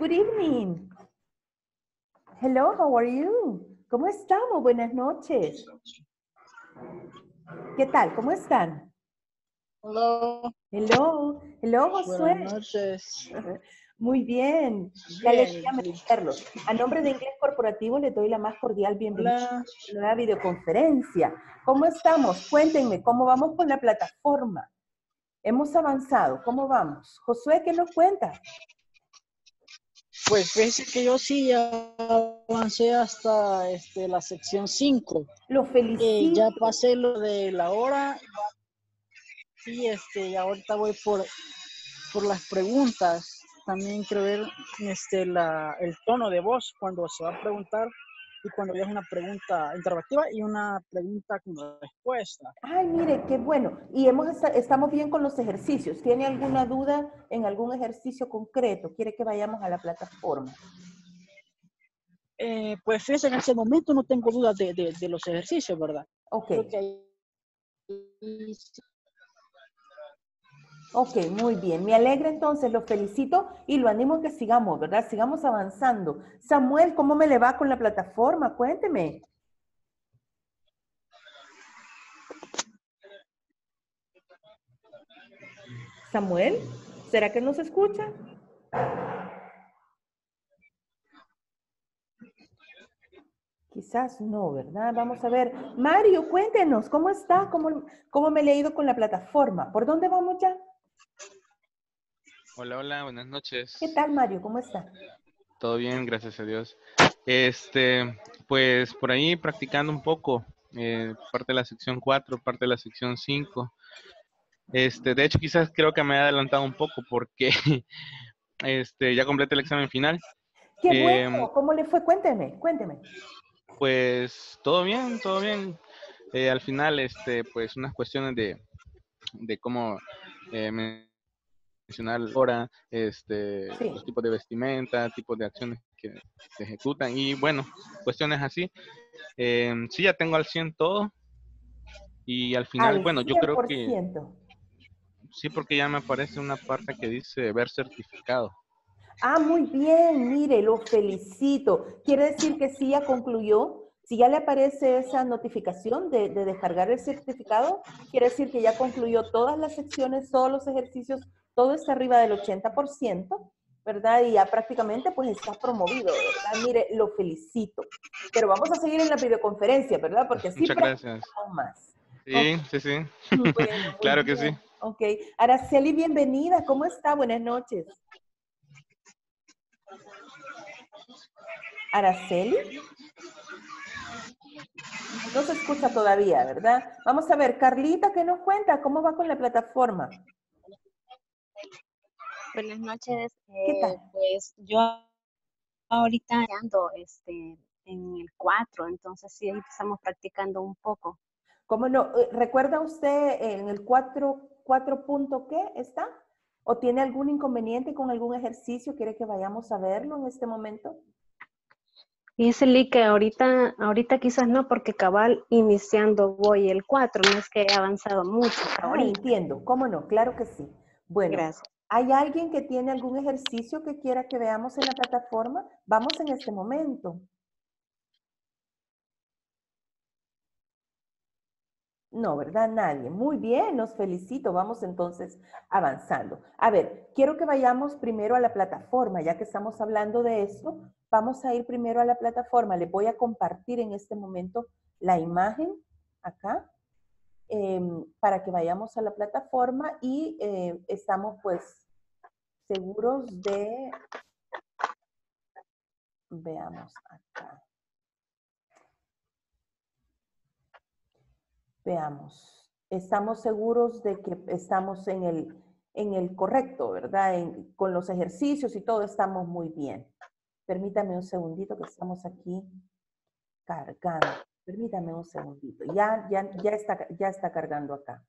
Good evening. Hello, how are you? ¿Cómo estamos? Buenas noches. ¿Qué tal? ¿Cómo están? Hello. Hello. Hello, Josué. Buenas noches. Muy bien. Qué alegría verlos. A nombre de Inglés Corporativo le doy la más cordial bienvenida a la nueva videoconferencia. ¿Cómo estamos? Cuéntenme, ¿cómo vamos con la plataforma? Hemos avanzado. ¿Cómo vamos? Josué, ¿qué nos cuenta? Pues fíjese que yo sí ya avancé hasta este, la sección 5. Lo felicito. ya pasé lo de la hora. Y este, ahorita voy por, por las preguntas. También quiero ver este, la, el tono de voz cuando se va a preguntar y cuando ya es una pregunta interactiva y una pregunta con respuesta. Ay, mire, qué bueno. Y hemos esta- estamos bien con los ejercicios. ¿Tiene alguna duda en algún ejercicio concreto? ¿Quiere que vayamos a la plataforma? Eh, pues fíjese, en ese momento no tengo dudas de, de- de los ejercicios, ¿verdad? Ok, Creo que ahí sí ok, muy bien. Me alegra entonces, lo felicito y lo animo a que sigamos, ¿verdad? Sigamos avanzando. Samuel, ¿cómo me le va con la plataforma? Cuénteme. Samuel, ¿será que nos escucha? Quizás no, ¿verdad? Vamos a ver. Mario, cuéntenos, ¿cómo está? ¿Cómo, cómo me le ha ido con la plataforma? ¿Por dónde vamos ya? Hola, hola, buenas noches. ¿Qué tal, Mario? ¿Cómo está? Todo bien, gracias a Dios. Este, pues por ahí practicando un poco, eh, parte de la sección 4, parte de la sección 5. Este, de hecho, quizás creo que me he adelantado un poco porque este, ya completé el examen final. Qué Em, bueno. ¿Cómo le fue? Cuénteme, cuénteme. Pues todo bien, todo bien. Eh, al final, este, pues unas cuestiones de, de cómo eh, mencionar la hora, este, Sí. los tipos de vestimenta, tipos de acciones que se ejecutan y bueno, cuestiones así. Eh, sí, ya tengo al 100 todo. Y al final, Al bueno, yo creo que 100%. sí, porque ya me aparece una parte que dice ver certificado. Ah, muy bien, mire, lo felicito. Quiere decir que sí ya concluyó. Si ya le aparece esa notificación de, de descargar el certificado, quiere decir que ya concluyó todas las secciones, todos los ejercicios, todo está arriba del 80%, ¿verdad? Y ya prácticamente pues está promovido, ¿verdad? Mire, lo felicito. Pero vamos a seguir en la videoconferencia, ¿verdad? Porque así gracias. practicamos más. Sí, sí, sí. Bueno, Claro que sí. Ok. Araceli, bienvenida. ¿Cómo está? Buenas noches. Araceli. No se escucha todavía, ¿verdad? Vamos a ver, Carlita, ¿qué nos cuenta? ¿Cómo va con la plataforma? Buenas noches. ¿Qué tal? Eh, Pues yo ahorita ando este, en el 4, entonces sí estamos practicando un poco. ¿Cómo no? Eh, ¿Recuerda usted en el 4, 4 punto qué está? ¿O tiene algún inconveniente con algún ejercicio? ¿Quiere que vayamos a verlo en este momento? Dice Lee que ahorita, ahorita quizás no, porque cabal iniciando voy el 4, no es que he avanzado mucho Ah, ahorita. entiendo. ¿Cómo no? Claro que sí. Bueno, Gracias. ¿Hay alguien que tiene algún ejercicio que quiera que veamos en la plataforma? Vamos en este momento. No, ¿verdad? Nadie. Muy bien, los felicito. Vamos entonces avanzando. A ver, quiero que vayamos primero a la plataforma, ya que estamos hablando de esto. Vamos a ir primero a la plataforma. Les voy a compartir en este momento la imagen acá em, para que vayamos a la plataforma y eh, estamos pues seguros de, veamos acá. Veamos, estamos seguros de que estamos en el, en el correcto, ¿verdad? Con los ejercicios y todo estamos muy bien. Permítame un segundito que estamos aquí cargando. Permítame un segundito. Ya, ya, ya, está, ya está cargando acá.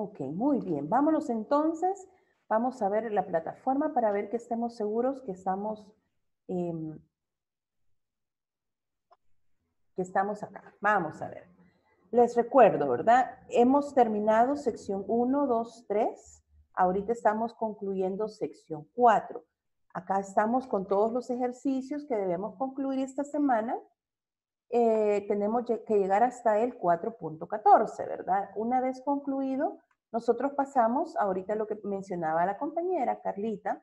Ok, muy bien. Vámonos entonces. Vamos a ver la plataforma para ver que estemos seguros que estamos, em, que estamos acá. Vamos a ver. Les recuerdo, ¿verdad? Hemos terminado sección 1, 2, 3. Ahorita estamos concluyendo sección 4. Acá estamos con todos los ejercicios que debemos concluir esta semana. Eh, tenemos que llegar hasta el 4.14, ¿verdad? Una vez concluido, nosotros pasamos, ahorita lo que mencionaba la compañera Carlita,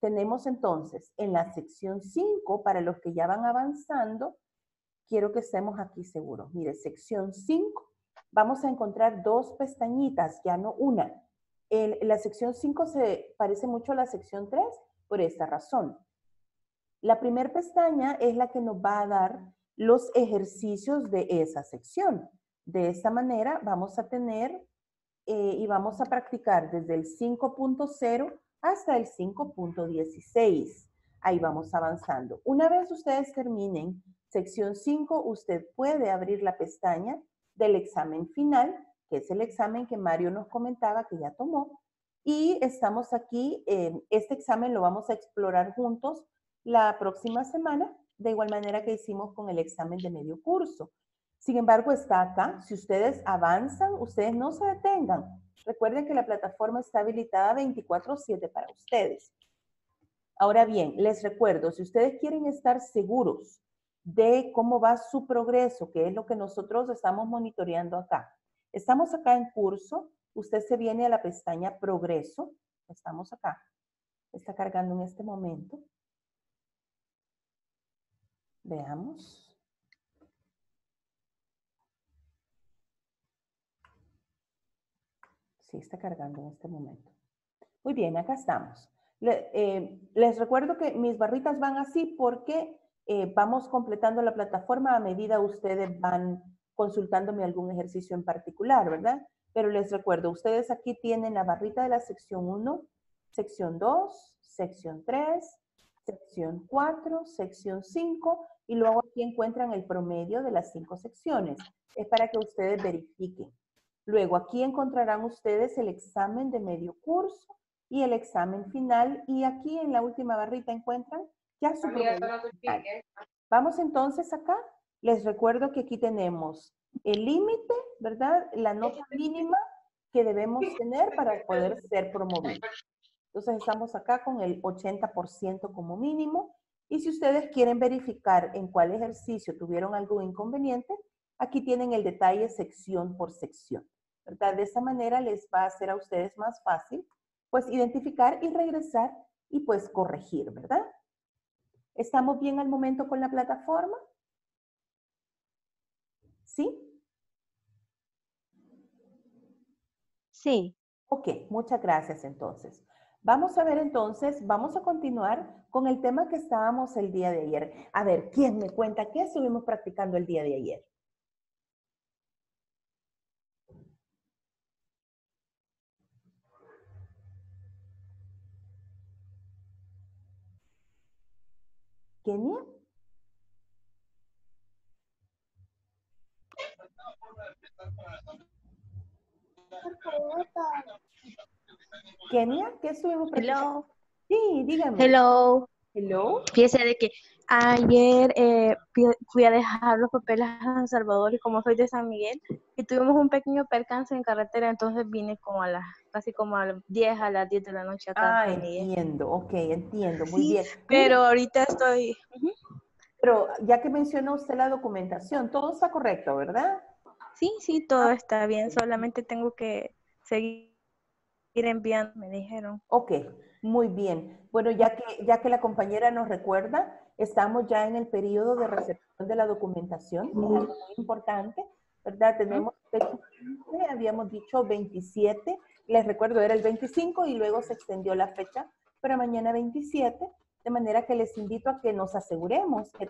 tenemos entonces en la sección 5, para los que ya van avanzando, quiero que estemos aquí seguros. Mire, sección 5, vamos a encontrar dos pestañitas, ya no una. En la sección 5 se parece mucho a la sección 3 por esta razón. La primera pestaña es la que nos va a dar los ejercicios de esa sección. De esta manera vamos a tener eh, y vamos a practicar desde el 5.0 hasta el 5.16. Ahí vamos avanzando. Una vez ustedes terminen sección 5, usted puede abrir la pestaña del examen final, que es el examen que Mario nos comentaba que ya tomó. Y estamos aquí, este examen lo vamos a explorar juntos la próxima semana, de igual manera que hicimos con el examen de medio curso. Sin embargo, está acá. Si ustedes avanzan, ustedes no se detengan. Recuerden que la plataforma está habilitada 24/7 para ustedes. Ahora bien, les recuerdo, si ustedes quieren estar seguros de cómo va su progreso, que es lo que nosotros estamos monitoreando acá. Estamos acá en curso, usted se viene a la pestaña progreso, estamos acá, está cargando en este momento. Veamos. Sí, está cargando en este momento. Muy bien, acá estamos. Eh, les recuerdo que mis barritas van así porque eh, vamos completando la plataforma a medida ustedes van consultándome algún ejercicio en particular, ¿verdad? Pero les recuerdo, ustedes aquí tienen la barrita de la sección 1, sección 2, sección 3, sección 4, sección 5 y luego aquí encuentran el promedio de las cinco secciones. Es para que ustedes verifiquen. Luego aquí encontrarán ustedes el examen de medio curso y el examen final. Y aquí en la última barrita encuentran ya su Vamos entonces acá. Les recuerdo que aquí tenemos el límite, ¿verdad? La nota mínima que debemos tener para poder ser promovidos. Entonces estamos acá con el 80% como mínimo. Y si ustedes quieren verificar en cuál ejercicio tuvieron algún inconveniente, aquí tienen el detalle sección por sección. De esa manera les va a hacer a ustedes más fácil, pues, identificar y regresar y, pues, corregir, ¿verdad? ¿Estamos bien al momento con la plataforma? ¿Sí? Sí. Ok, muchas gracias entonces. Vamos a ver entonces, vamos a continuar con el tema que estábamos el día de ayer. A ver, ¿quién me cuenta qué estuvimos practicando el día de ayer? Kenia. Kenia, ¿qué estuvimos Hello. Sí, dígame. Hello. Hello. Fíjese de que ayer eh, fui a dejar los papeles a San Salvador y como soy de San Miguel, y tuvimos un pequeño percance en carretera, entonces vine como a las, casi como a las 10, a las 10 de la noche acá. Ah, entiendo, ok, entiendo, muy bien. Pero ahorita estoy... Pero ya que mencionó usted la documentación, todo está correcto, ¿verdad? Sí, sí, todo está bien, solamente tengo que seguir enviando, me dijeron. Ok, muy bien. Bueno, ya que, ya que la compañera nos recuerda, estamos ya en el periodo de recepción de la documentación, algo muy importante, ¿verdad? Tenemos, habíamos dicho 27, les recuerdo, era el 25 y luego se extendió la fecha para mañana 27, de manera que les invito a que nos aseguremos que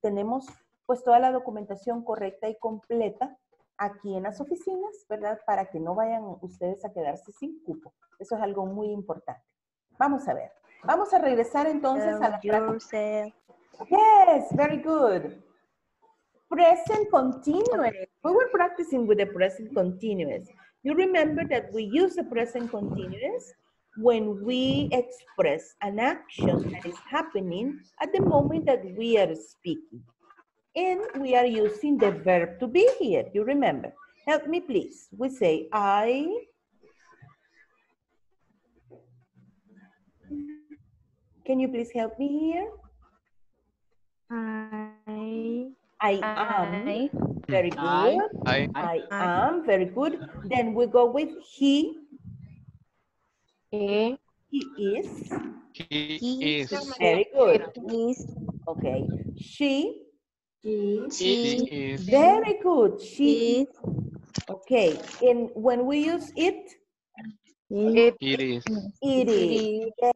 tenemos pues toda la documentación correcta y completa aquí en las oficinas, ¿verdad? Para que no vayan ustedes a quedarse sin cupo. Eso es algo muy importante. Vamos a ver. Vamos a regresar entonces a la práctica. Yes, very good. Present continuous. We were practicing with the present continuous. You remember that we use the present continuous when we express an action that is happening at the moment that we are speaking. And we are using the verb to be here, you remember. Help me please. We say I, can you please help me here? I, I am, I, very I. good. I, I am, very good. Then we go with he, he, he is, he is, very good. He is, Okay, she, he she, is, very good. She, is, okay. And when we use it, it, it is, it is. is, Yes,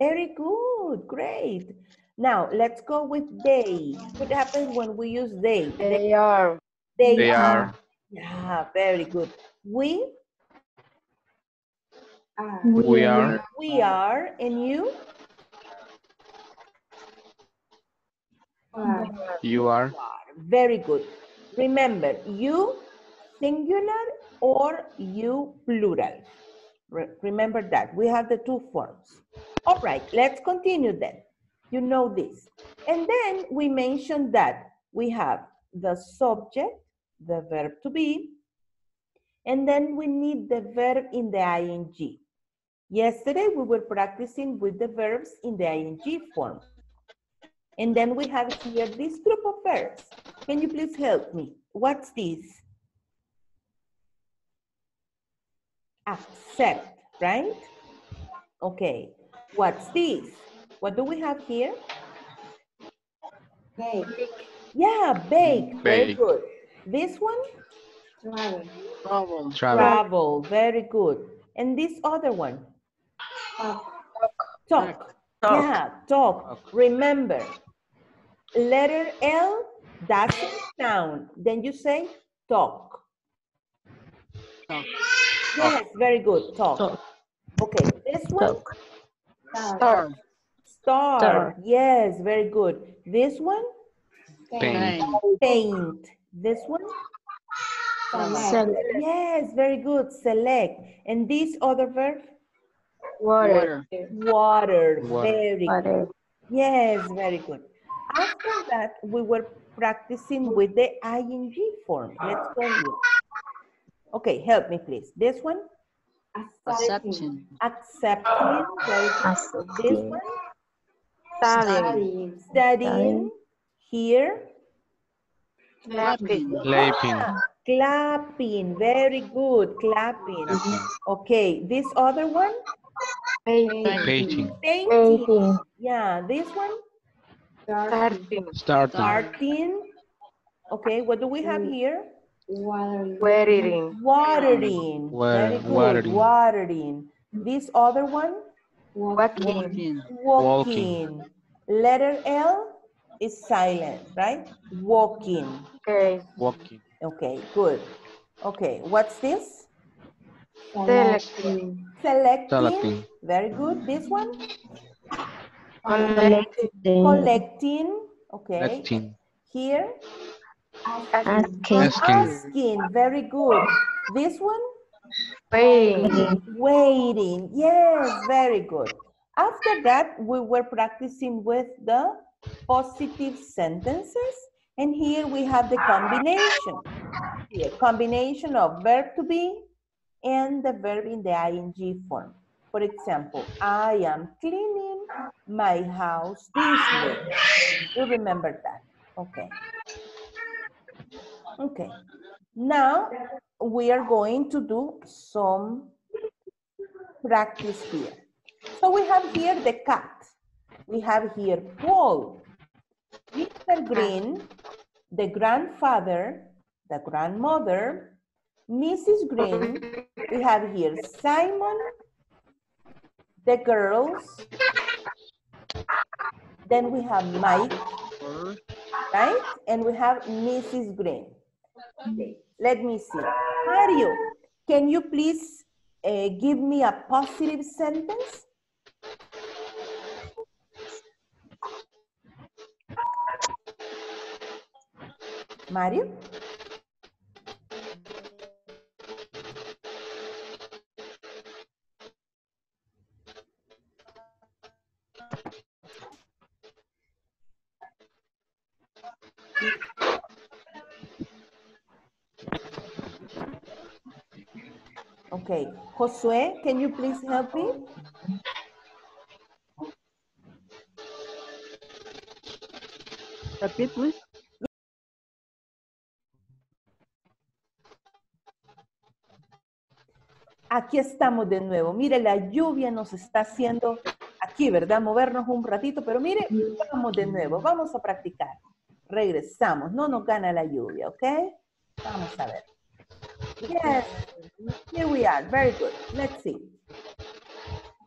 Very good, great. Now, let's go with they. What happens when we use they? They, are, they they are, Yeah, very good. We, we are, we are, and you? you are, Very good. Remember, you singular or you plural. Re- remember that. We have the two forms. All right, let's continue then. You know this. And then we mentioned that we have the subject, the verb to be, and then we need the verb in the ing. Yesterday we were practicing with the verbs in the ing form. And then we have here this group of verbs. Can you please help me? What's this? Accept, right? Okay. What's this? What do we have here? Bake. Yeah, bake. Very good. This one? Travel. travel, Travel. Very good. And this other one? Talk. Yeah, talk. Remember, letter L doesn't sound. Then you say talk. Talk. Yes, very good. Talk. Okay, this one? Star. Star. Star. Yes, very good. This one? paint, Paint. This one? select, Yes, very good. Select. And this other verb? water, Water. Water. Very good. Yes, very good. After that, we were practicing with the ing form. Let's go here. Okay, help me please. This one? Accepting. Accepting. Very good. This one? Studying, Studying. Here? Clapping. clapping, Ah, clapping. Very good. Clapping. Okay, this other one? painting, painting, Painting. painting, Yeah, this one? starting, starting, Starting. Okay, what do we have here? Watering. Watering. Wa- Very good. watering. Watering. This other one? Walking, Walking. Walking. Letter L is silent, right? Walking. okay, walking, Okay, good. Okay, what's this? selecting, Selecting. selecting, Very good. This one? collecting, Collecting. Okay. collecting, Here? asking, asking, Asking. Very good. This one? Waiting, Waiting. Yes, very good. After that, we were practicing with the positive sentences. And here we have the combination. Combination of verb to be and the verb in the ing form. For example, I am cleaning my house this way. You remember that. Okay. Okay. Now we are going to do some practice here. So we have here the cat. We have here Paul, Mr. Green, the grandfather, the grandmother, Mrs. Green. We have here Simon, the girls. Then we have Mike, right? And we have Mrs. Green. Let me see. Mario, can you please uh, give me a positive sentence? Mario? Okay. Josué, can you please help me? Repeat, please. Aquí estamos de nuevo. Mire, la lluvia nos está haciendo aquí, ¿verdad? Movernos un ratito, pero mire, vamos de nuevo. Vamos a practicar. Regresamos. No nos gana la lluvia, ¿ok? Vamos a ver. Yes. Here we are. Very good. Let's see.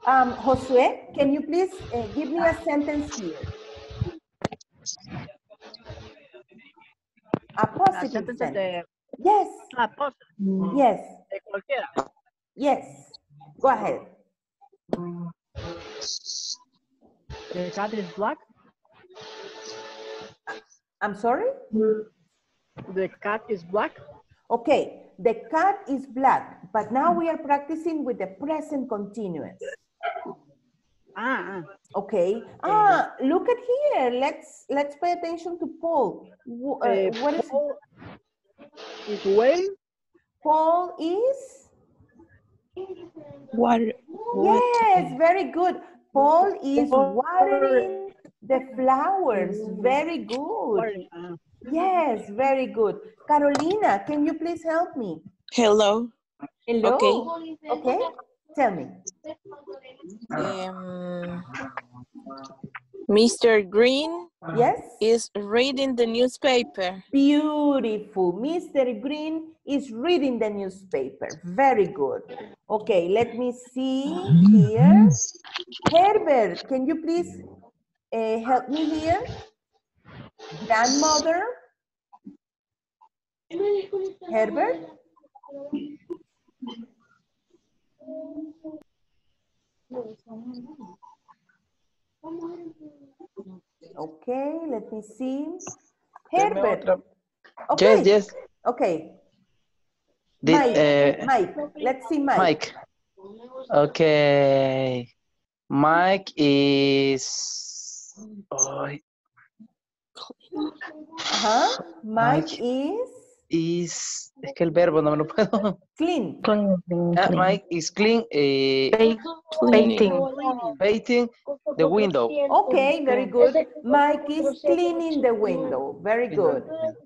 Um, Josué, can you please uh, give me a sentence here? A positive Sentence sentence. Yes. ah, post, Yes. Yes. Go ahead. The cat is black. I'm sorry? The cat is black. Okay, the cat is black, but now we are practicing with the present continuous. Ah, ah. Okay. Ah, look at here. Let's let's pay attention to Paul. Uh, Eh, what is Paul is well. Paul is? Water. Yes, very good. Paul is watering the flowers. Very good. Ah, Yes, very good. Carolina, can you please help me? Hello. Hello. Okay. Okay. Tell me. Um, Mr. Green Yes. is reading the newspaper. Beautiful. Mr. Green is reading the newspaper. Very good. Okay, let me see here. Herbert, can you please uh, help me here? Grandmother? Herbert? Okay, let me see. Herbert. Okay. Yes, yes. Okay. Did, Mike, uh, Mike. Let's see Mike. Mike. Okay. Mike is. Oh, Ajá. Mike, Mike. is is. Es que el verbo no me lo puedo. clean. Ah, Mike is clean. eh, Painting. painting the window. Okay, very good. Mike is cleaning the window. Very good.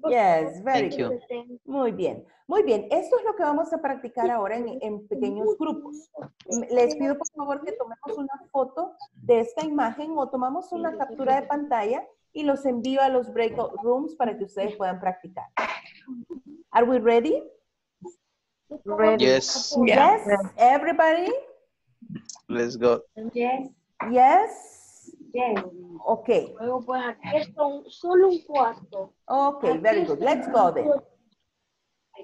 Yes, very Thank you. good. Muy bien. Muy bien. Esto es lo que vamos a practicar ahora en, en pequeños grupos. M- Les pido por favor que tomemos una foto de esta imagen o tomamos una captura de pantalla y los envío a los breakout rooms para que ustedes puedan practicar. Are we ready? Ready. Yes. Yes, everybody? Let's go. Yes, Yes? yes. Okay. Luego, pues aquí está un- solo un cuarto. Okay, very good. Let's go then.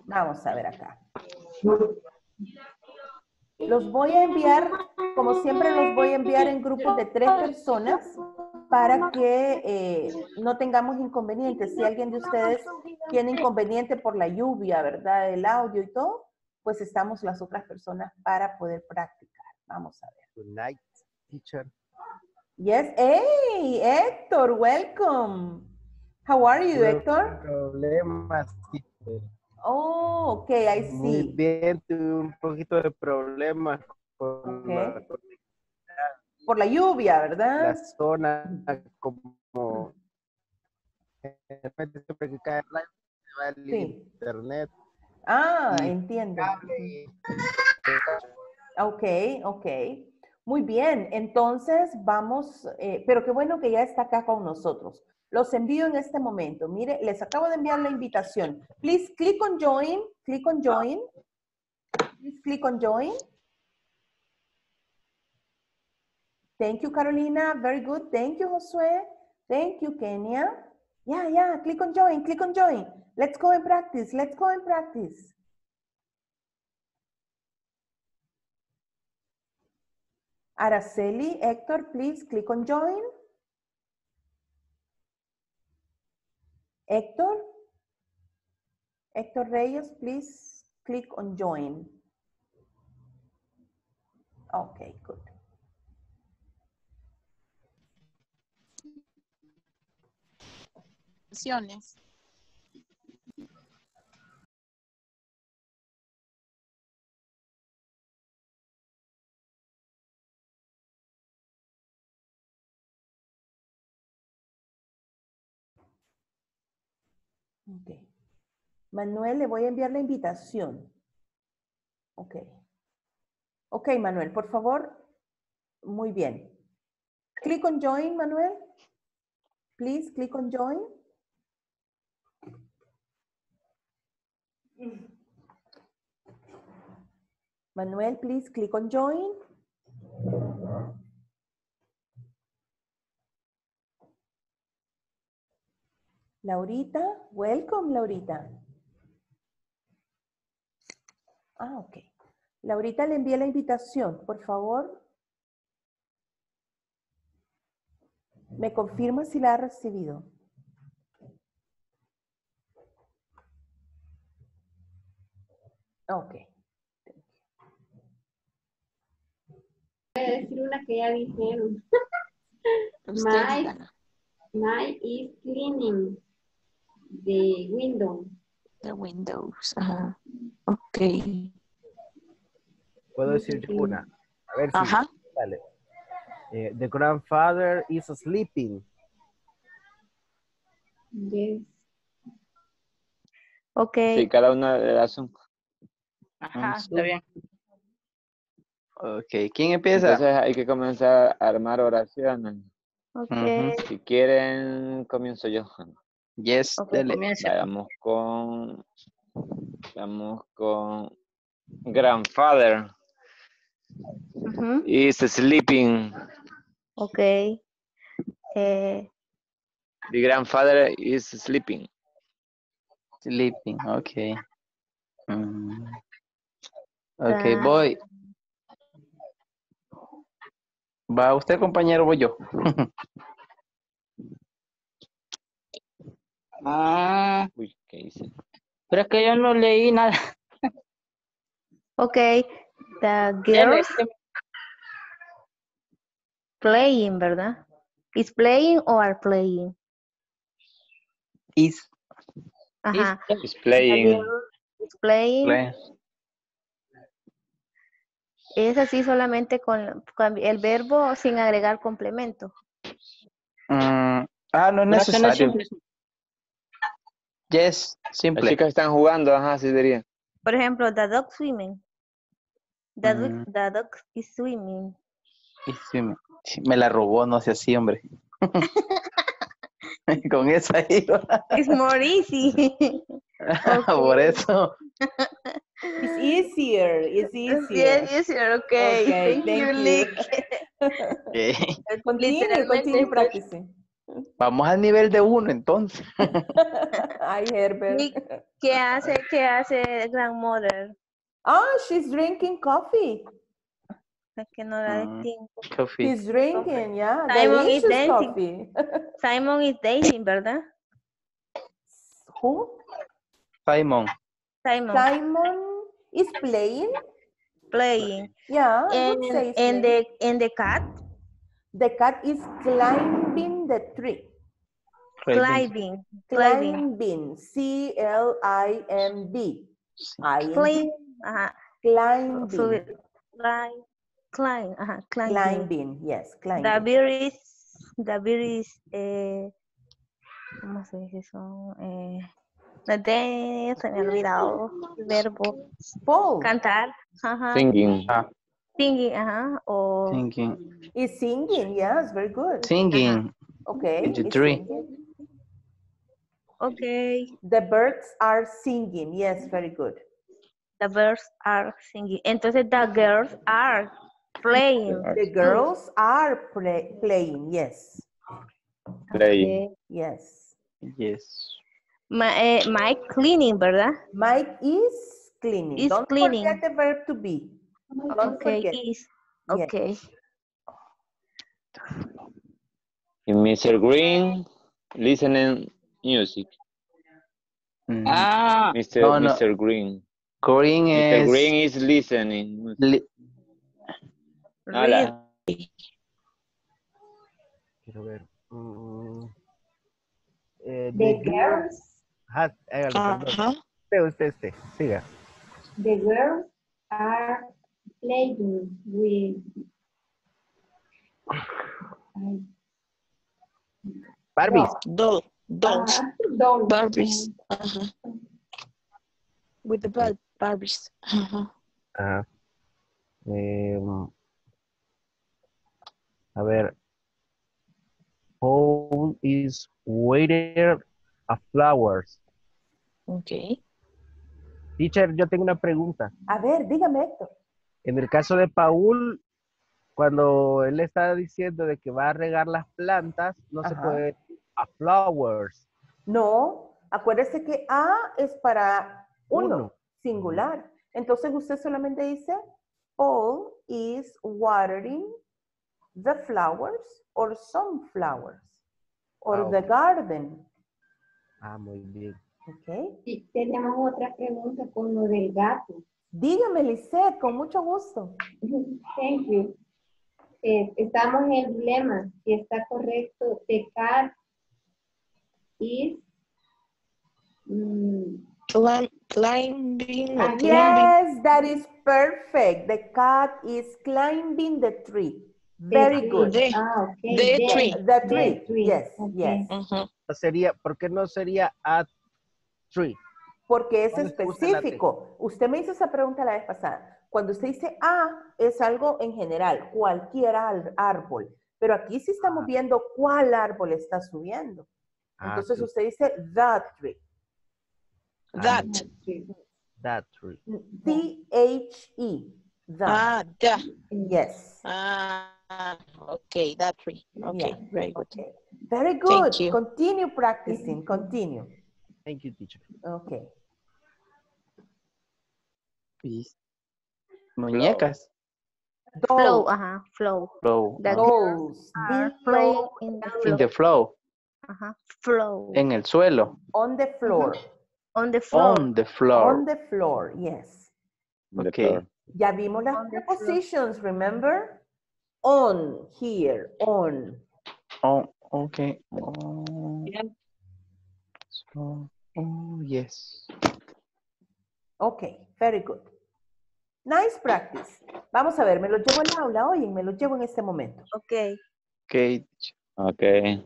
Vamos a ver acá. Los voy a enviar, como siempre, los voy a enviar en grupos de tres personas para que eh, no tengamos inconvenientes. Si alguien de ustedes tiene inconveniente por la lluvia, ¿verdad? El audio y todo, pues estamos las otras personas para poder practicar. Vamos a ver. Good night, teacher. Yes. Hey, Héctor, welcome. How are you, Tuve Héctor? Problemas, teacher. Oh, okay, I Muy see. bien, tuve un poquito de problemas con la, Ok. Por la lluvia, la ¿verdad? zona, como repente siempre que cae el rayo, se va el Sí. internet. Ah, y entiendo. y- Ok, ok. Muy bien, entonces vamos, eh, pero qué bueno que ya está acá con nosotros. Los envío en este momento. Mire, les acabo de enviar la invitación. Please click on join, click on join. Please click on join. Thank you, Carolina. Very good. Thank you, Josué. Thank you, Kenya. Yeah, yeah, click on join, click on join. Let's go and practice. Let's go and practice. Araceli, Hector, please click on join. Hector? Hector Reyes, please click on join. Okay, good. Okay. Manuel, le voy a enviar la invitación. Ok. Ok, Manuel, por favor. Muy bien. Click on join, Manuel. Please click on join. Manuel, please click on join. Laurita, welcome, Laurita. Ah, ok. Laurita le envié la invitación, por favor. ¿Me confirma si la ha recibido? Ok. Voy a decir una que ya dijeron. My, dígala. my is cleaning the window. The windows. Ajá. Ok. Puedo decir yo una. A ver si Ajá. sale. Eh, the grandfather is sleeping. Yes. Ok. Sí, cada una le das un... Ajá, un está bien. Ok, ¿quién empieza? Entonces hay que comenzar a armar oraciones. Ok. Si quieren, comienzo yo. Yes, Ok, dele. Comienza. Vamos con... Vamos con... Grandfather is sleeping. Ok. Eh, The grandfather is sleeping. Sleeping, ok. Mm. Ok, Ah. voy. ¿Va usted, compañero, o voy yo? Ah, Uy, ¿qué hice? pero es que yo no leí nada. ok. The girls este- playing, ¿verdad? Is playing or are playing? Is Ajá. Is playing. is playing. Es así solamente con, con el verbo sin agregar complemento. Mm, ah, no es necesario. Yes, Las simple. chicas están jugando, ajá, así diría. Por ejemplo, the dog swimming. The, dog- Mm. the dog is swimming. Me la robó, no sé así, hombre. Con esa iba. It's more easy. Por eso. It's easier. It's easier. Yes, easier, okay. Okay, Thank, thank you. Lick. Ok. Continue, continue practicing. Vamos al nivel de uno, entonces. Ay, Herbert. Nick. ¿Qué hace, qué hace grandmother? Ah, she's drinking coffee. Es que no la Mm. distingo. Coffee. He's drinking, yeah. Simon is dancing. coffee. Simon is dating, ¿verdad? Who? Simon. Simon Simon is playing. playing. Yeah, And, and the and the cat The cat is climbing the tree. climbing, climbing, Climbing. C L I M B. I N climb, ajá, Climbing. subir, climb, climb, ajá, climbing. Climbing. Yes, Climbing. The beer is, the beer is, eh, ¿cómo se dice eso? Eh, the day, se me ha olvidado el verbo. Paul Cantar, ajá, Singing. Ah. singing, ajá, o Singing. is singing. Yes, very good. Singing. Okay. In the is tree. singing. okay, The birds are singing. Yes, very good. the birds are singing. Entonces, the girls are playing. The girls are play, playing. Yes. Playing. Okay. Yes. Yes. Ma- eh, Mike cleaning, ¿verdad? Mike is cleaning. Is Don't cleaning. forget the verb to be. Don't Okay, forget. is. Yes. Okay. Y Mr. Green listening music. Mm. Ah, Mr. No, no. Mr. Green. Green Mr. es. Green is listening. music. li- Ah, Read. la- Quiero ver. Mm, eh, The the girls, Ah, hágalo, perdón. Ajá. Usted, usted, usted. Siga. the girls are playing with. Ay, Barbie. Doll. Dolls. Ajá, dolls. Barbies. Ajá. With the Bar- Barbies. Ajá. Ajá. Em, a ver. Paul is waiting a flowers. Okay. Teacher, yo tengo una pregunta. A ver, dígame, Héctor. En el caso de Paul, cuando él está diciendo de que va a regar las plantas, no se puede decir a flowers. No, acuérdese que A es para uno, Uno. singular. Entonces usted solamente dice, Paul is watering the flowers or some flowers or Ah, the ok. garden. Ah, muy bien. ¿Ok? Sí, tenemos otra pregunta con lo del gato. Dígame, Lisette, con mucho gusto. Thank you. Eh, estamos en el dilema, si está correcto, the cat is mm, Clim- climbing or Ah, climbing. Yes, that is perfect. The cat is climbing the tree. Very good. The- Ah, okay. the the- tree. The tree. tree. Yes, Okay. yes. Sería, ¿Por qué no sería a tree? Porque es específico. Usted me hizo esa pregunta la vez pasada. Cuando usted dice A, es algo en general, cualquier árbol. Pero aquí sí estamos Ah. viendo cuál árbol está subiendo. Ah, Entonces sí, usted dice the tree. That. Tree. that tree. T-H-E. The. Ah, the. Yes. Ah, Ah, okay, that tree. Okay, Yeah. very good. Okay. Very good. Thank you. Continue practicing. Continue. Thank you, teacher. Okay. Muñecas. Flow, Dolls. ajá, uh-huh, flow. Flow. The Dolls. are The playing flow in the In the flow. Ajá, flow. En el suelo. on the floor. Mm-hmm. On the floor. On the floor. On the floor. Yes. Okay. Ya vimos las On the floor. prepositions, remember? On, here, on. Oh, okay. Oh, so, oh, yes. Ok, very good. Nice practice. Vamos a ver, me lo llevo al aula, oye, me lo llevo en este momento. Ok. Okay. Okay.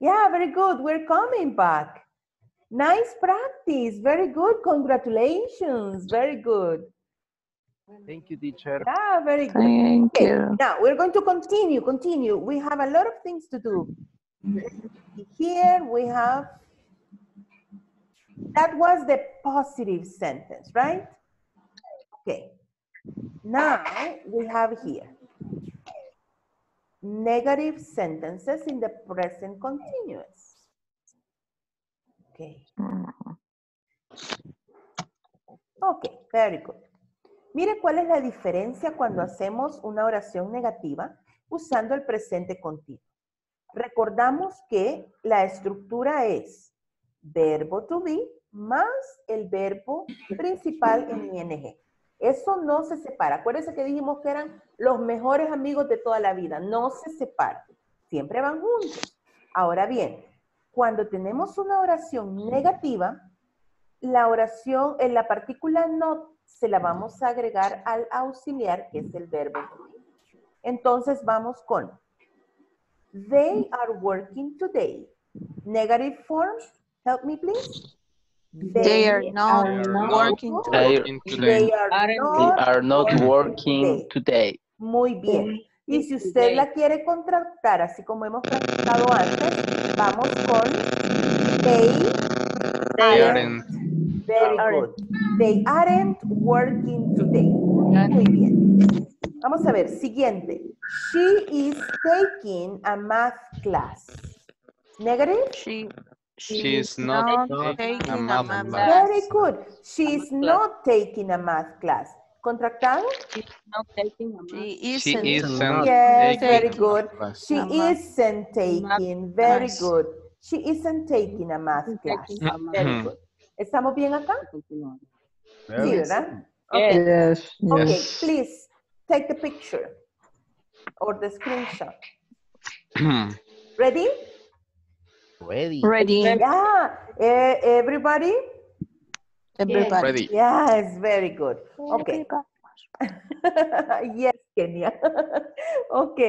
Yeah, very good. We're coming back. Nice practice. Very good. Congratulations. Very good. Thank you, teacher. Yeah, very good. Thank Okay, you. now we're going to continue, continue. We have a lot of things to do. Here we have, that was the positive sentence, right? Okay. Now we have here negative sentences in the present continuous. Ok, very good. Mire cuál es la diferencia cuando hacemos una oración negativa usando el presente continuo. Recordamos que la estructura es verbo to be más el verbo principal en ing. Eso no se separa. Acuérdense que dijimos que eran los mejores amigos de toda la vida. No se separan. Siempre van juntos. Ahora bien, cuando tenemos una oración negativa, la oración en la partícula not se la vamos a agregar al auxiliar, que es el verbo. Entonces vamos con They are working today. Negative form. Help me, please. They are not working today. They are they not are not working today. today. Muy bien. Y si usted la quiere contractar, así como hemos practicado antes, vamos con they, They aren't. aren't. Very good. They aren't working today. Muy bien. Vamos a ver, siguiente. She is taking a math class. Negative? She, She is not taking a math class. Very good. She is not taking a math class. ¿Contractado? She She isn't. isn't Yes, taking very good. She isn't taking. Very good. She isn't taking a math class. Very good. ¿Estamos bien acá? Sí, ¿verdad? Okay. Yes. Okay, Yes. please take the picture or the screenshot. Ready? Ready. Ready. Yeah. Eh, everybody? Everybody. Ready. Yes, very good. Okay. yes, Kenia. ok.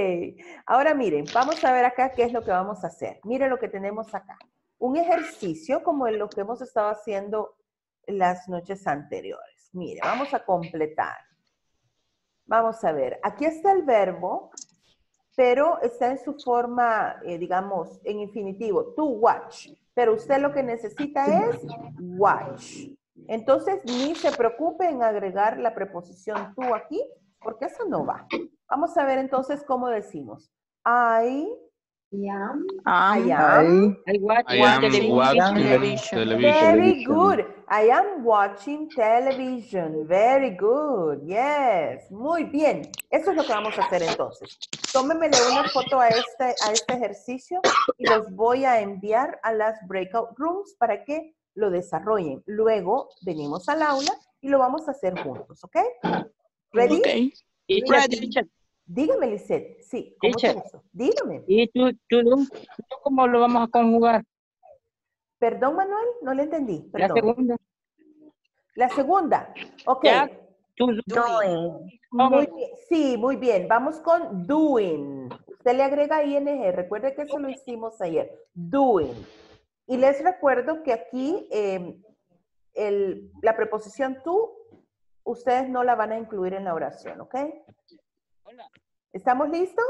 Ahora miren, vamos a ver acá qué es lo que vamos a hacer. Miren lo que tenemos acá. Un ejercicio como en lo que hemos estado haciendo las noches anteriores. Mire, vamos a completar. Vamos a ver. Aquí está el verbo, pero está en su forma, eh, digamos, en infinitivo. To watch. Pero usted lo que necesita es watch. Entonces, ni se preocupe en agregar la preposición to aquí, porque eso no va. Vamos a ver entonces cómo decimos. I am. I am. I watch I am television. watching television. television. Very good. I am watching television. Very good. Yes. Muy bien. Eso es lo que vamos a hacer entonces. Tómenmele una foto a este, a este ejercicio y los voy a enviar a las breakout rooms para que lo desarrollen. Luego venimos al aula y lo vamos a hacer juntos, ¿ok? ¿Ready? Okay. Ready. Dígame, Lisette. Sí, Teacher. gusto. Dígame. ¿Y tú, tú, tú cómo lo vamos a conjugar? Perdón, Manuel, no le entendí. La segunda. La segunda. Ok. Ya, tú, Doing. ¿Cómo? Muy bien. Sí, muy bien. Vamos con doing. Usted le agrega ing. Recuerde que eso lo hicimos ayer. Doing. Y les recuerdo que aquí eh, el- la preposición to, ustedes no la van a incluir en la oración, ¿ok? ¿Estamos listos?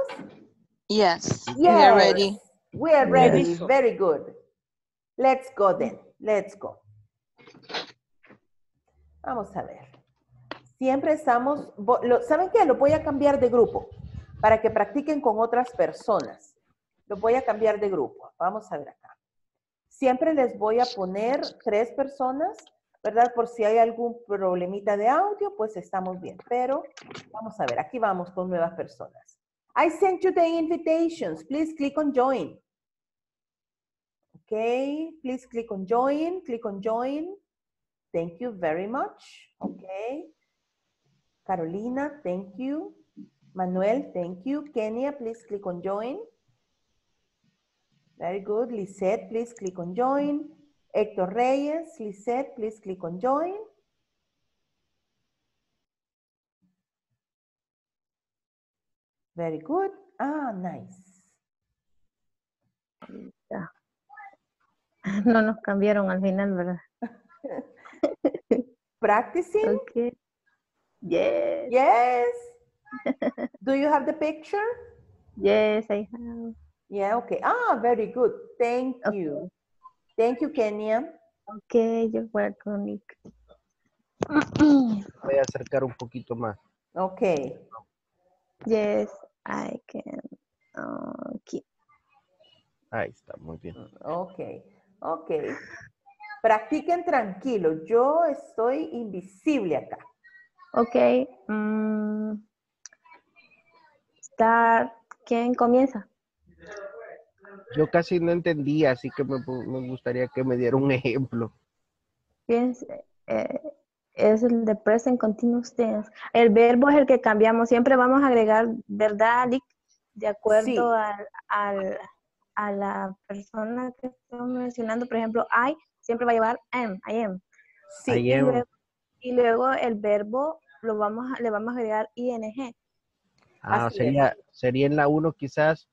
Yes. We are ready. We are ready. Yes. Very good. Let's go then. Let's go. Vamos a ver. Siempre estamos, ¿saben qué? Lo voy a cambiar de grupo para que practiquen con otras personas. Lo voy a cambiar de grupo. Vamos a ver. Siempre les voy a poner tres personas, ¿verdad? Por si hay algún problemita de audio, pues estamos bien. Pero vamos a ver, aquí vamos con nuevas personas. I sent you the invitations. Please click on join. Okay, please click on join. Click on join. Thank you very much. Okay. Carolina, thank you. Manuel, thank you. Kenya, please click on join. Very good. Lisette, please click on join. Héctor Reyes, Lisette, please click on join. Very good. Ah, nice. No nos cambiaron al final, ¿verdad? Practicing? Okay. Yes. Yes. Do you have the picture? Yes, I have. Yeah, okay. Ah, very good. Thank you. Thank you, Kenya. Okay, you're welcome, Nick. Voy a acercar un poquito más. Okay. Yes, I can. Okay. Ahí está, muy bien. Ok, ok. Practiquen tranquilo. Yo estoy invisible acá. Okay. mm, start. ¿Quién comienza? Yo casi no entendía, así que me, gustaría que me diera un ejemplo. Piense, eh, es el de present continuous tense. El verbo es el que cambiamos. Siempre vamos a agregar, ¿verdad, Lick? De acuerdo Sí. al, al- a la persona que estamos mencionando. Por ejemplo, I siempre va a llevar am, I am. Sí. I Y luego, y luego el verbo lo vamos a- le vamos a agregar ing. Ah, Así sería, sería en la 1 quizás,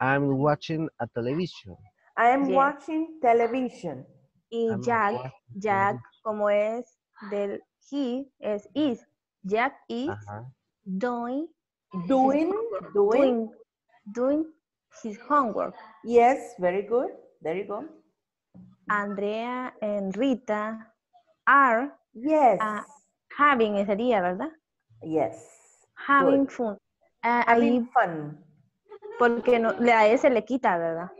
I'm watching a television. I am Yes. watching television. Y I'm Jack, Jack, como es del he, es is. Jack is Ajá. doing, Doing, doing. doing, doing his homework. Yes, very good. There you go. Andrea and Rita are Yes. Ah, having sería, ¿verdad? Yes. Having Good. fun. Ahí, Having fun. Porque no, la S le quita, ¿verdad?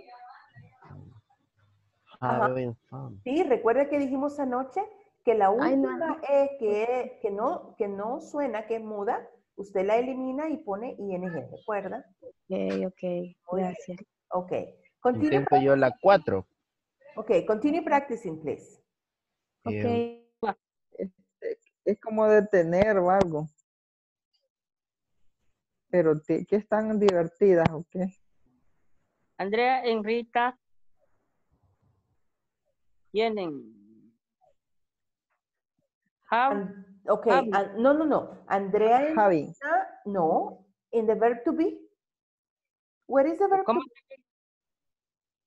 Ajá. Fun. Sí, recuerda que dijimos anoche que la Ay, no, última E que, que, no, que no suena, que es muda, usted la elimina y pone ING, ¿recuerda? Ok, ok, gracias. Ok. Continue, Intento yo la 4. okay, continue practicing, please. Ok, es como detener o algo. Pero que están divertidas, ¿o qué? Andrea, Enrita, tienen. Have, Okay, Having. an- no, no, no. Andrea and Having. Rita, no. In the verb to be. Where is the verb ¿Cómo? to be?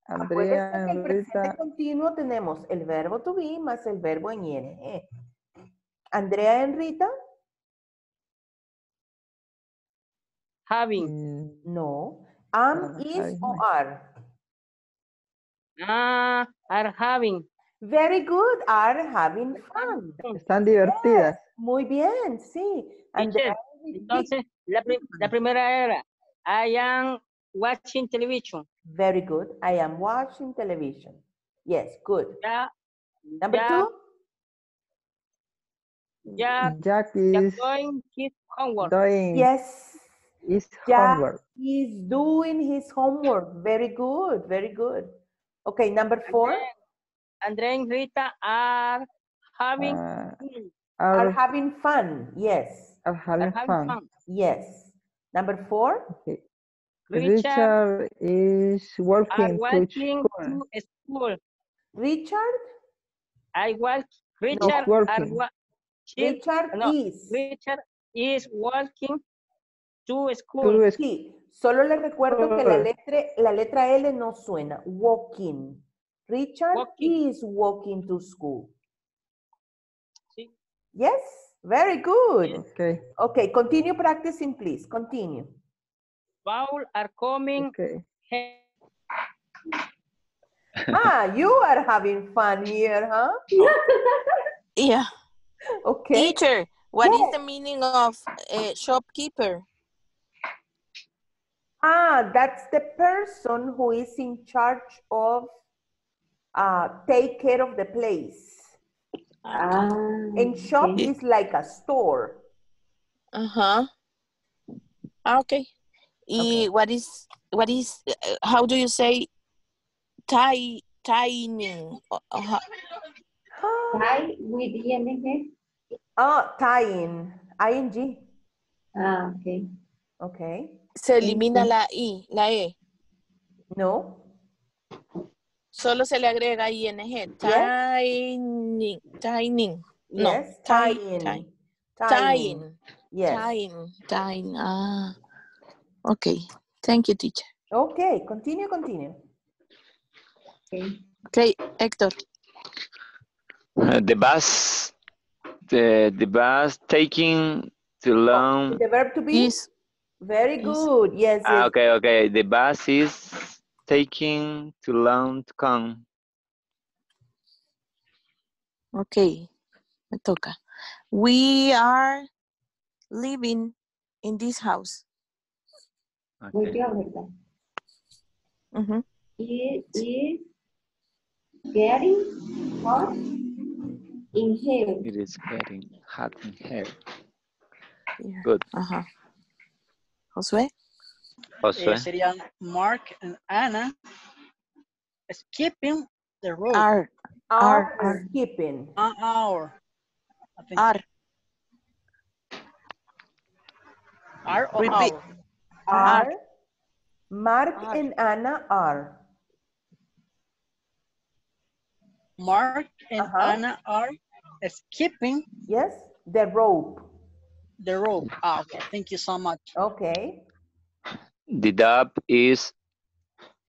Andrea, Acuérdense que el presente Rita, continuo tenemos el verbo to be más el verbo en ing. Andrea and Having. mm, no. Am, is having, o no. are. Ah, are having. Very good. Are having fun. están divertidas. Muy bien, sí. Teacher, entonces, la, pri- la primera era, I am watching television. very good. I am watching television. Yes, good. Ya, Number ya, two, Jack ya is doing his homework. doing yes. His Jack homework. is doing his homework. Very good, very good. Okay, number four, Andrea and Rita are having uh, fun. are are, having fun. Yes, are Are having having fun. fun. yes. Number four, Okay. Richard Richard is are walking to school. to school. Richard, I walk. Richard are working. wa- Richard no, is. Richard is walking to school. Sí, solo les recuerdo que la Sure. letra, la letra L no suena. Walking. Richard Walking. is walking to school. Sí. Yes, very good. Okay. Okay, continue practicing, please. Continue. Paul are coming. Okay. Ah, you are having fun here, huh? Yeah. Okay. Teacher, what is the meaning of uh, shopkeeper? Ah, that's the person who is in charge of uh, take care of the place. Ah, And shop okay. is like a store. Uh-huh. Ah, okay. Y what is what is uh, how do you say tie tying? O- o how- Tie with ing. Ah, tying. ING. Ah, okay. Okay. Se elimina la i, la e. No. Solo se le agrega ing. Tying, tying. No, Yes. Tying. Tying. Yes. Ah. Okay. Thank you, teacher. Okay. Continue, continue. Okay. Okay, Hector. Uh, the bus, the the bus taking to learn. The verb to be? Is Very good. Yes. Ah, okay, okay. The bus is taking to learn to come. Okay, me toca. We are living in this house. Voy Okay. yo, ¿verdad? Mhm. It is getting hot in here. It is getting hot in here. Yeah. Good. Ajá. Josué. Josué. Eh, serían Mark and Anna skipping the road. Are, Are, are, are, skipping. An hour. I think are. are or Repeat. hour? Are. Mark Are. and Anna are. Mark and Uh-huh. Anna are skipping Yes. The rope. The rope. Ah, okay. Thank you so much. Okay. The dog is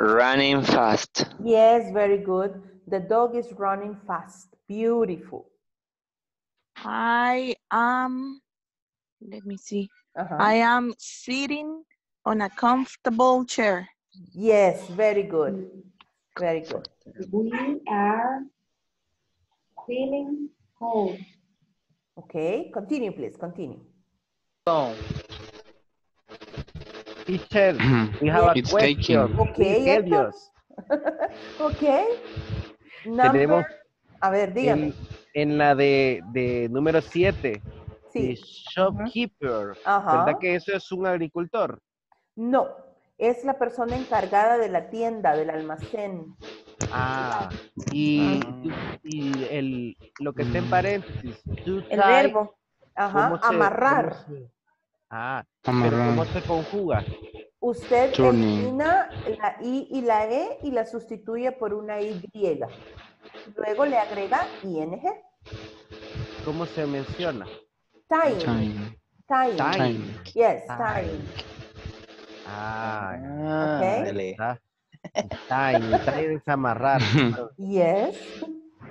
running fast. Yes, very good. The dog is running fast. Beautiful. I am, let me see. Uh-huh. I am sitting on a comfortable chair. Yes, very good. Very good. We are feeling cold. Okay, continue, please. Continue. So, teacher, we have a It's question. taking. Okay, us. Okay. Number, Tenemos a ver, dígame. En, en la de, de número 7, Sí. shopkeeper, Ajá. ¿verdad que eso es un agricultor? No, es la persona encargada de la tienda, del almacén. Ah, y, y el, lo que está en paréntesis, to El tie, verbo. Ajá, ¿cómo se- amarrar. cómo se- ah, Amarrar. pero ¿cómo se conjuga? Usted Turning. elimina la I y la E y la sustituye por una Y. Luego le agrega ING. ¿Cómo se menciona? Time. Time. Time. Time. Yes, Time. time. Ah, Ah, Ok. dale. Time, está de desamarrar. Yes.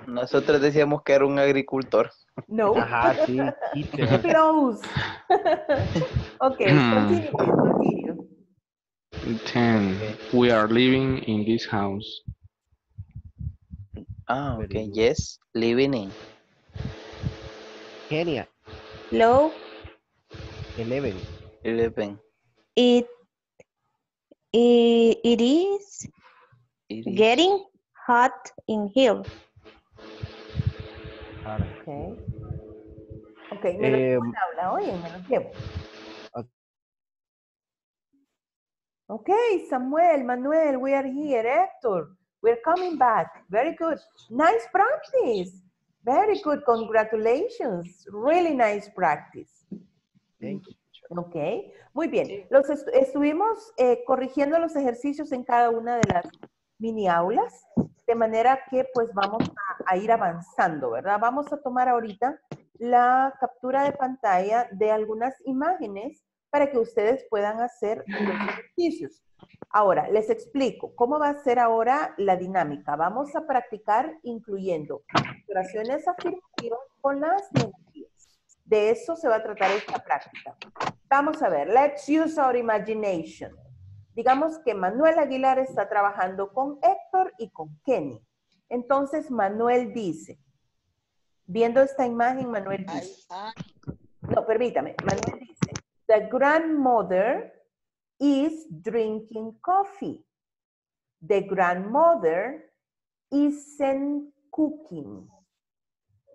Nosotros decíamos que era un agricultor. No. Ajá, sí. teacher. Close. okay, continue, continue. Ten. We are living in this house. Ah, Very ok. Yes, living in. Kenia, Hello, 11. Living. it, it, it is It is. getting hot in here. Okay. Okay, me lo Eh, llevo en aula, oye, me lo llevo. Ok. Okay, Samuel, Manuel, we are here. Héctor, we're coming back. Very good. Nice practice. Very good. Congratulations. Really nice practice. Thank you. Ok, muy bien. Los estu- estuvimos eh, corrigiendo los ejercicios en cada una de las mini aulas, de manera que pues vamos a, ir avanzando, ¿verdad? Vamos a tomar ahorita la captura de pantalla de algunas imágenes para que ustedes puedan hacer los ejercicios. Ahora, les explico cómo va a ser ahora la dinámica. Vamos a practicar incluyendo oraciones afirmativas con las negativas. De eso se va a tratar esta práctica. Vamos a ver, let's use our imagination. Digamos que Manuel Aguilar está trabajando con Héctor y con Kenny. Entonces Manuel dice, viendo esta imagen, Manuel dice, no, permítame, Manuel dice, the grandmother is drinking coffee. The grandmother isn't cooking.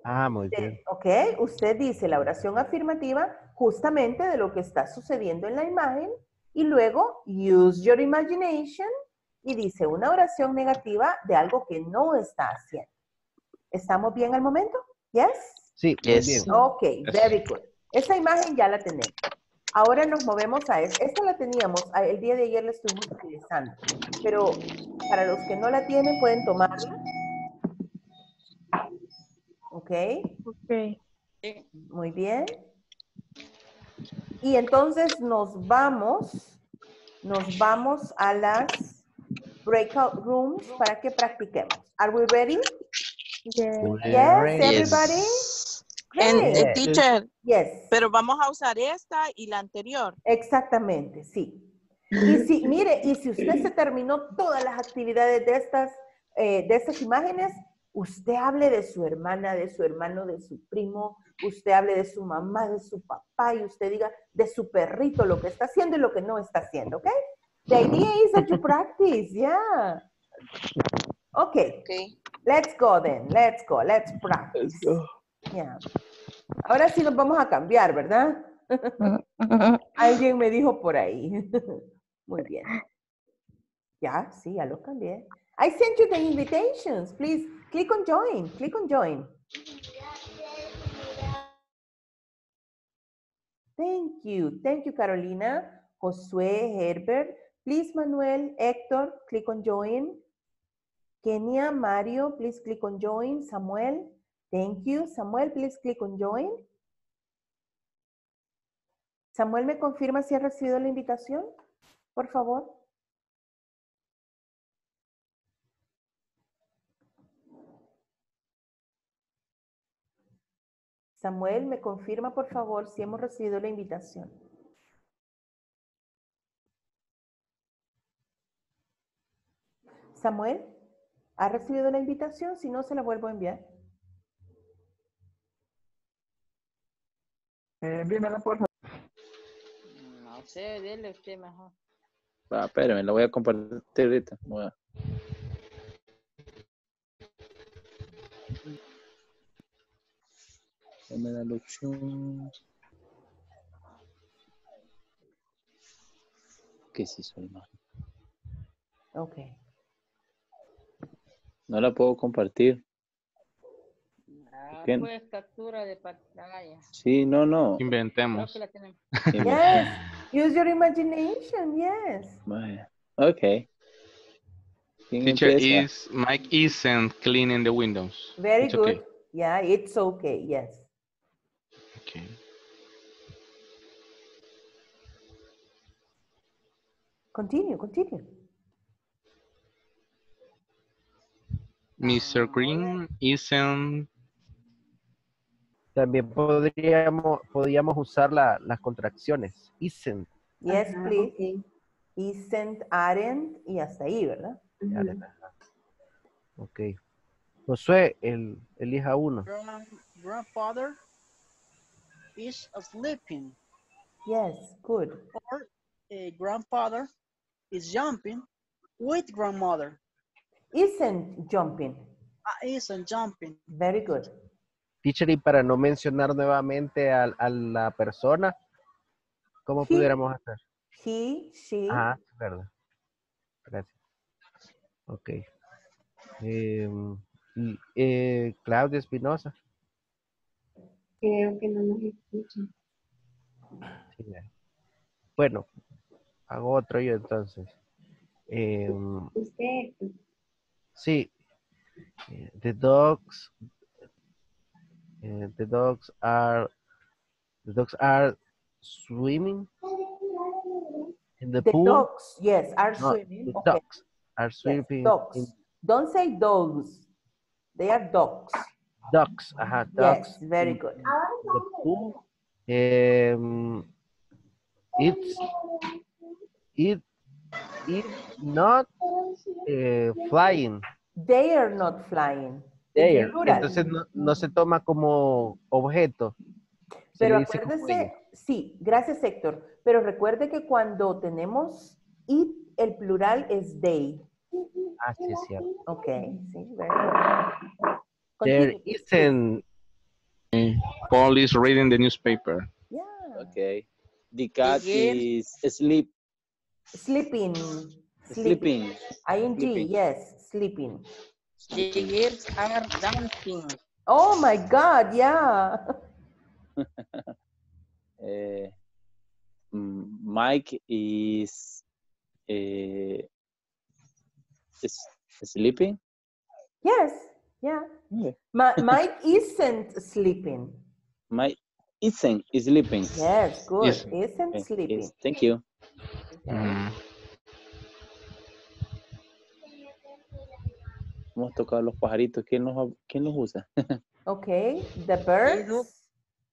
Ah, muy bien. Ok, usted dice la oración afirmativa justamente de lo que está sucediendo en la imagen y luego use your imagination y dice una oración negativa de algo que no está haciendo. ¿Estamos bien al momento? ¿Yes? Sí, Yes. bien. Ok, very good. Esa imagen ya la tenemos. Ahora nos movemos a esta. Esta la teníamos, el día de ayer la estuvimos utilizando, pero para los que no la tienen pueden tomarla. Ok. Okay. Muy bien. Y entonces nos vamos, nos vamos a las breakout rooms para que practiquemos. Are we ready? Yeah. Yes, everybody? Yes. And, teacher, Yes, pero vamos a usar esta y la anterior. exactamente, sí. Y si, mire, y si usted se terminó todas las actividades de estas, eh, de estas imágenes, usted hable de su hermana, de su hermano, de su primo, usted hable de su mamá, de su papá, y usted diga de su perrito lo que está haciendo y lo que no está haciendo, ¿ok? The idea is that you practice, yeah. Okay, Okay. let's go then, let's go, let's practice. Yeah. Ahora sí nos vamos a cambiar, ¿verdad? Alguien me dijo por ahí. Muy bien. Ya, sí, ya lo cambié. I sent you the invitations. Please click on join. Click on join. Thank you. Thank you, Carolina, Josué, Herbert. Please, Manuel, Héctor, click on join. Kenia, Mario, please click on join. Samuel, thank you. Samuel, please click on join. Samuel, ¿me confirma si ha recibido la invitación? Por favor. Samuel, ¿me confirma, por favor, si hemos recibido la invitación? Samuel, ¿ha recibido la invitación? Si no, se la vuelvo a enviar. envíamela, por favor. No sé, dele usted mejor. Va, espérame, la voy a compartir ahorita. Voy a- Dame la opción. ¿Qué es eso, hermano? Ok. No la puedo compartir. Ah, ¿Qué? pues captura de pantalla. Sí, no, no. Creo Inventemos. que la. Yes. Use your imagination. Yes. Vaya. Ok. ¿Quién Teacher is Mike isn't cleaning the windows. Very It's good. okay. Yeah, it's okay. Yes. Continue, continue. Mr. Green isn't También podríamos, podríamos usar la- las contracciones. Isn't. Yes, please. Isn't, aren't y hasta ahí, ¿verdad? Ujú. Ok. Josué, el, elija uno. Grand- grandfather is sleeping. Yes, good. Or a grandfather is jumping with grandmother. Isn't jumping. Ah, isn't jumping. Very good. Teacher, y para no mencionar nuevamente a, a la persona, ¿cómo He. pudiéramos hacer? He, she. Es verdad. Gracias. Ok. Y, eh, Claudia Espinosa. Creo que no nos escuchan. Sí. Bueno, hago otro yo entonces. Em, Usted, sí. Eh, The dogs. eh, the dogs are. The dogs are swimming in the, The pool. dogs, yes, are No, swimming. the Okay. dogs are Yes, swimming dogs. in Don't say dogs. They are dogs. ducks. Ajá, ducks. Yes, very good. the pool. Um, it's it it not eh, flying They are not flying. there. Plural. Entonces no, no se toma como objeto. Pero acuérdese, sí, gracias Héctor, pero recuerde que cuando tenemos it, el plural es they. Ah, sí, es cierto. Ok, sí, very good. There Continue. isn't Paul is reading the newspaper. Yeah. Okay. The cat is asleep. Sleeping. Sleeping. ING, Sleeping. yes, sleeping. The girls are dancing. Oh my God, yeah. Eh, mm, Mike is eh, is sleeping. Yes, yeah. Okay. Ma- Mike isn't sleeping. Mike isn't sleeping. Yes, good. Is- Isn't Okay, sleeping. yes, Thank you. Mm, Hemos tocado los pajaritos. ¿Quién los, quién los usa? Okay, the birds.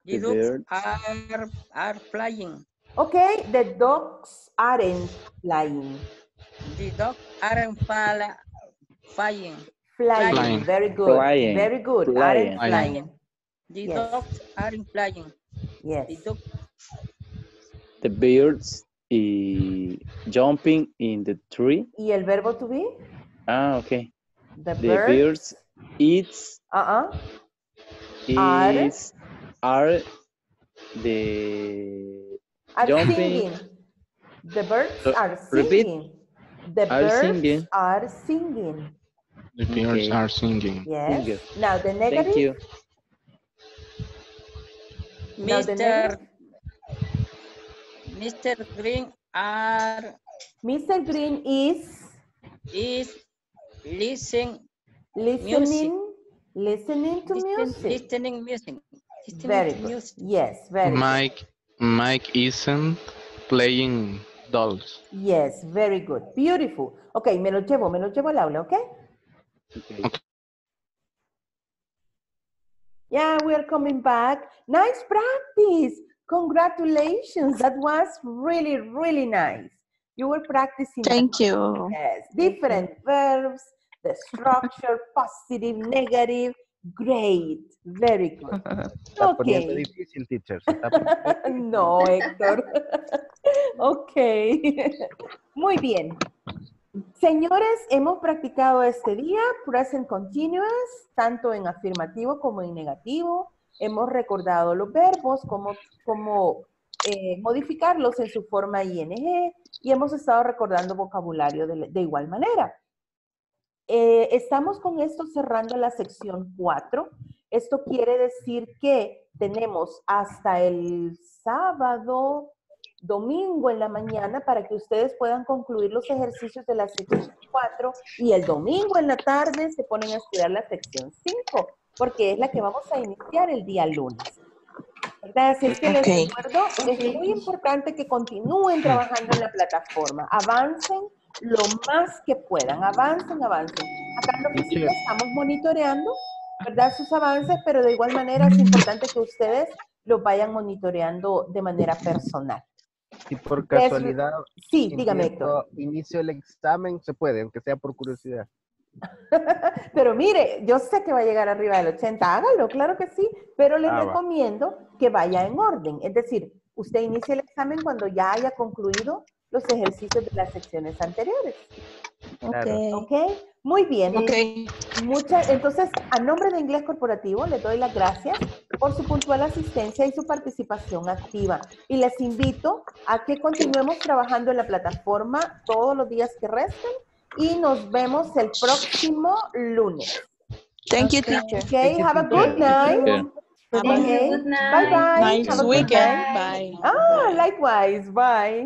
the dogs are, are flying. Okay, the dogs aren't flying. The dogs aren't fala- flying. Flying. Flying. Very good. Flying. Very good. Flying. Aren't flying. The Yes. dogs aren't flying. Yes. The dog, The birds y jumping in the tree. ¿Y el verbo to be? Ah, okay. The The birds. birds eats Uh-uh. Are. is are the Are jumping singing. The birds So, are repeat. singing. The Are birds singing. are singing. the birds Okay. are singing. Yes. you. Now the negative. Thank you. Now the Mr. negative. Mr. Green are Mr. Green is is listen, listening, listening to listen, music. listening music. Listening Very good. music. Yes, very good. Mike Mike isn't playing dolls. Yes, very good. Beautiful. Ok, me lo llevo, me lo llevo al aula, ¿ok? Okay. Yeah, we are coming back. Nice practice. Congratulations. That was really, really nice. You were practicing. Thank you. Yes, different verbs, the structure, positive, negative. Great. Very good. Poniendo Okay. difícil, teacher. No, Héctor. ok. Muy bien. Señores, hemos practicado este día present continuous, tanto en afirmativo como en negativo. Hemos recordado los verbos, cómo, cómo eh, modificarlos en su forma ing y hemos estado recordando vocabulario de, igual manera. Eh, estamos con esto cerrando la sección 4. Esto quiere decir que tenemos hasta el sábado, domingo en la mañana para que ustedes puedan concluir los ejercicios de la sección 4 y el domingo en la tarde se ponen a estudiar la sección 5 porque es la que vamos a iniciar el día lunes. ¿verdad? Así es que les Ok. recuerdo, es muy importante que continúen trabajando en la plataforma, avancen lo más que puedan, avancen, avancen. Acá en la oficina estamos monitoreando, ¿verdad? Sus avances, pero de igual manera es importante que ustedes los vayan monitoreando de manera personal. Si por Es- casualidad Sí, dígame, Héctor. inicio el examen, se puede, aunque sea por curiosidad. Pero mire, yo sé que va a llegar arriba del 80, hágalo, claro que sí, pero les Ah, va. recomiendo que vaya en orden. Es decir, usted inicie el examen cuando ya haya concluido los ejercicios de las secciones anteriores. Claro. ¿Ok? Muy bien. Ok. Muchas, entonces, a nombre de Inglés Corporativo, les doy las gracias por su puntual asistencia y su participación activa. Y les invito a que continuemos trabajando en la plataforma todos los días que resten y nos vemos el próximo lunes. Thank you, teacher. Okay, have a good night. Okay, Good bye night. bye. Nice Have a good weekend. night. Bye. Ah, likewise. Bye.